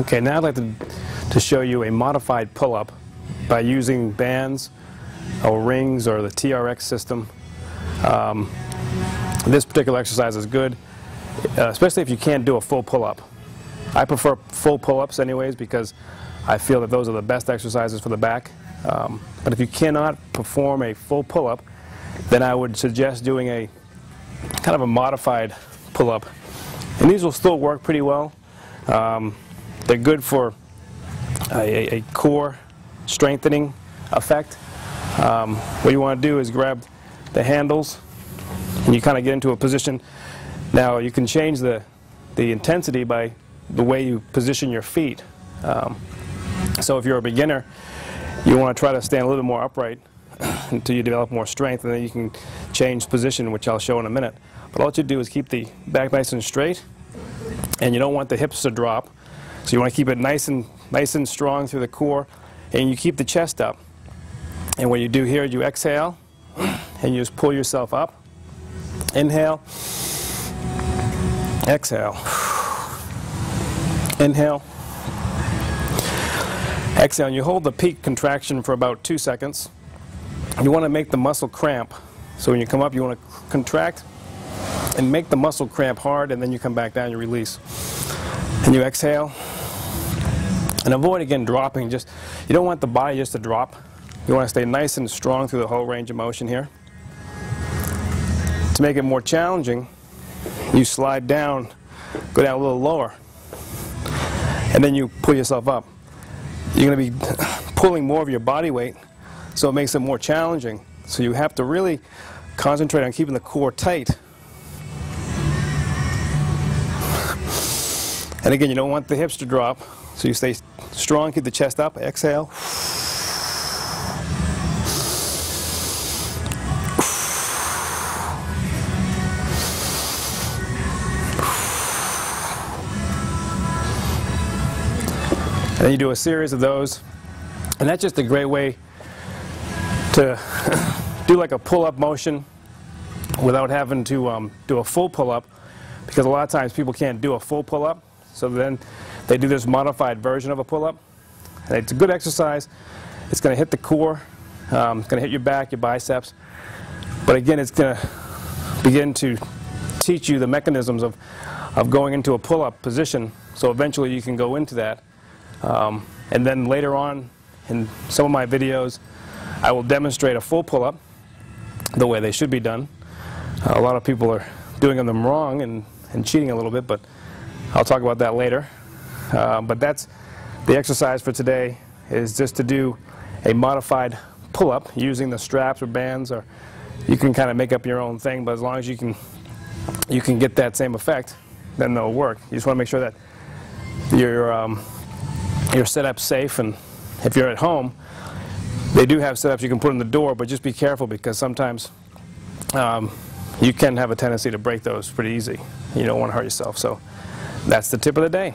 Okay, now I'd like to, to show you a modified pull-up by using bands or rings or the TRX system. Um, this particular exercise is good, uh, especially if you can't do a full pull-up. I prefer full pull-ups anyways because I feel that those are the best exercises for the back. Um, but if you cannot perform a full pull-up, then I would suggest doing a kind of a modified pull-up. And these will still work pretty well. Um, they're good for a, a core strengthening effect. Um, what you want to do is grab the handles and you kind of get into a position. Now you can change the, the intensity by the way you position your feet. Um, so if you're a beginner, you want to try to stand a little more upright until you develop more strength and then you can change position which I'll show in a minute. But all you do is keep the back nice and straight and you don't want the hips to drop. So you want to keep it nice and, nice and strong through the core, and you keep the chest up. And what you do here, you exhale, and you just pull yourself up. Inhale, exhale. Inhale, exhale, and you hold the peak contraction for about two seconds. You want to make the muscle cramp. So when you come up, you want to contract and make the muscle cramp hard, and then you come back down, you release. And you exhale, and avoid again dropping. Just You don't want the body just to drop. You want to stay nice and strong through the whole range of motion here. To make it more challenging, you slide down, go down a little lower, and then you pull yourself up. You're going to be pulling more of your body weight, so it makes it more challenging. So you have to really concentrate on keeping the core tight. And again, you don't want the hips to drop, so you stay strong, keep the chest up, exhale. And you do a series of those. And that's just a great way to do like a pull-up motion without having to um, do a full pull-up because a lot of times people can't do a full pull-up. So then they do this modified version of a pull-up. It's a good exercise. It's going to hit the core. Um, it's going to hit your back, your biceps. But again, it's going to begin to teach you the mechanisms of, of going into a pull-up position. So eventually you can go into that. Um, and then later on in some of my videos, I will demonstrate a full pull-up the way they should be done. A lot of people are doing them wrong and, and cheating a little bit, but I'll talk about that later. Uh, but that's the exercise for today is just to do a modified pull-up using the straps or bands or you can kind of make up your own thing but as long as you can you can get that same effect then they'll work. You just want to make sure that your um, your setup's safe and if you're at home they do have setups you can put in the door but just be careful because sometimes um, you can have a tendency to break those pretty easy. You don't want to hurt yourself. So that's the tip of the day.